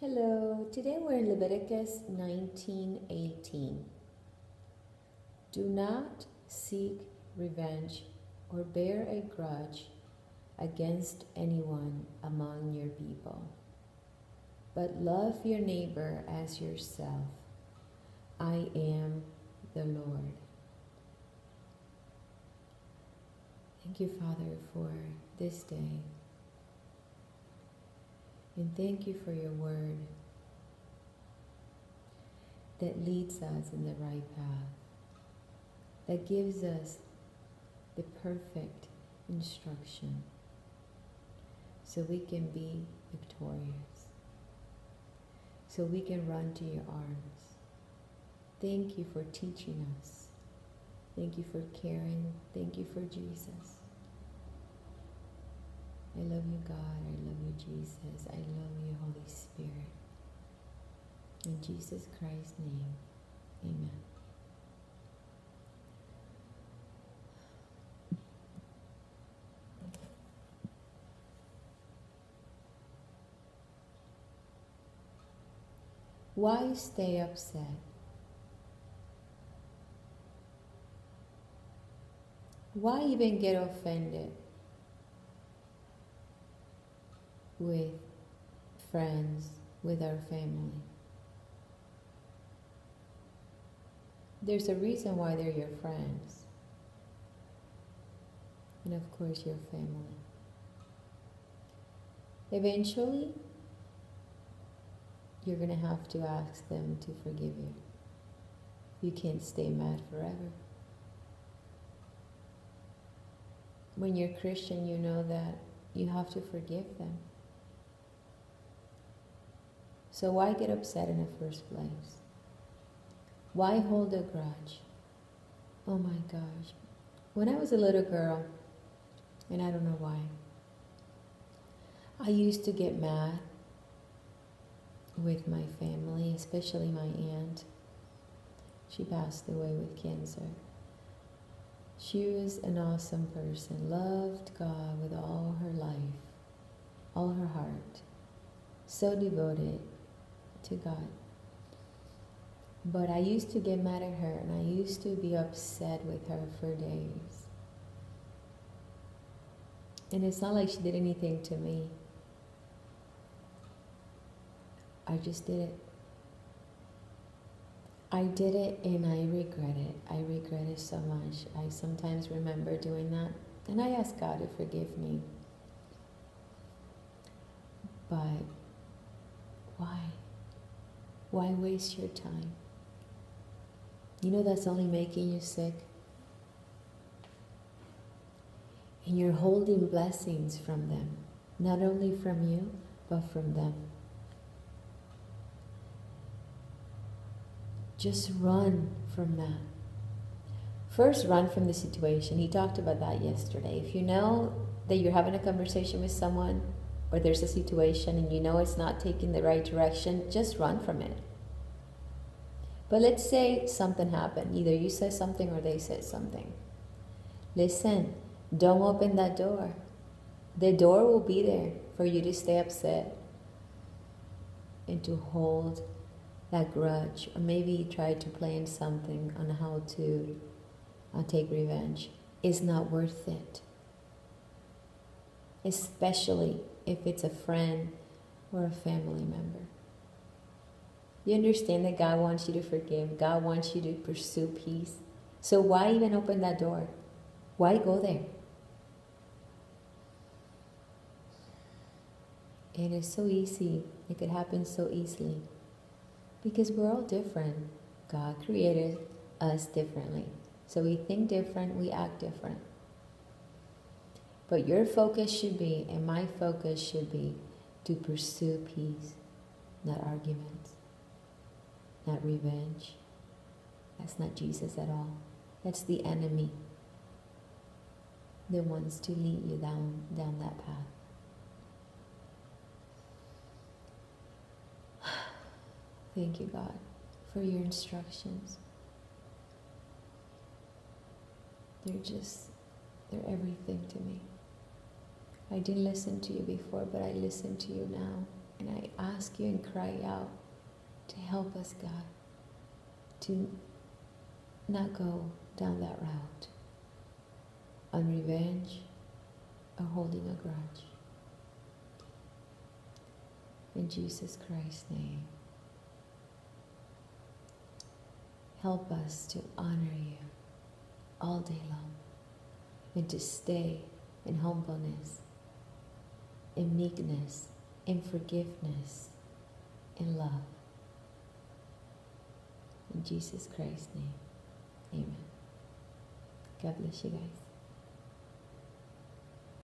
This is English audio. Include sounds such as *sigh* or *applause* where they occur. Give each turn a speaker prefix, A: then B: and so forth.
A: Hello, today we're in Leviticus 19:18. Do not seek revenge or bear a grudge against anyone among your people, but love your neighbor as yourself. I am the Lord. Thank you, Father, for this day. And thank you for your word that leads us in the right path, that gives us the perfect instruction so we can be victorious, so we can run to your arms. Thank you for teaching us. Thank you for caring. Thank you for Jesus. I love you, God. I love you, Jesus. I love you, Holy Spirit. In Jesus Christ's name, amen. Why stay upset? Why even get offended? With friends, with our family. There's a reason why they're your friends. And of course, your family. Eventually, you're going to have to ask them to forgive you. You can't stay mad forever. When you're Christian, you know that you have to forgive them. So why get upset in the first place? Why hold a grudge? Oh my gosh. When I was a little girl, and I don't know why, I used to get mad with my family, especially my aunt. She passed away with cancer. She was an awesome person, loved God with all her life, all her heart, so devoted to God. But I used to get mad at her and I used to be upset with her for days. And it's not like she did anything to me. I just did it. I did it and I regret it. I regret it so much. I sometimes remember doing that. And I ask God to forgive me. But why? Why waste your time? You know that's only making you sick. And you're holding blessings from them, not only from you, but from them. Just run from that. First, run from the situation. He talked about that yesterday. If you know that you're having a conversation with someone or there's a situation and you know it's not taking the right direction, just run from it. But let's say something happened. Either you said something or they said something. Listen, don't open that door. The door will be there for you to stay upset and to hold that grudge, or maybe try to plan something on how to uh, take revenge. It's not worth it. Especially if it's a friend or a family member. You understand that God wants you to forgive, God wants you to pursue peace. So why even open that door? Why go there? And it's so easy. It could happen so easily. Because we're all different. God created us differently. So we think different, we act different. But your focus should be, and my focus should be, to pursue peace, not arguments, not revenge. That's not Jesus at all. That's the enemy that wants to lead you down, down that path. *sighs* Thank you, God, for your instructions. They're just, they're everything to me. I didn't listen to you before, but I listen to you now. And I ask you and cry out to help us, God, to not go down that route on revenge or holding a grudge. In Jesus Christ's name, help us to honor you all day long and to stay in humbleness, in meekness, in forgiveness, in love. In Jesus Christ's name, amen. God bless you guys.